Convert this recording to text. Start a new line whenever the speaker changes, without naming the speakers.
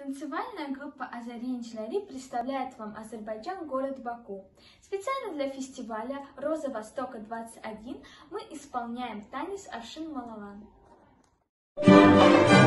Танцевальная группа «Азарин Члари» представляет вам Азербайджан, город Баку. Специально для фестиваля «Роза Востока-21» мы исполняем танец «Аршин Малалан». Thank you.